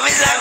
love is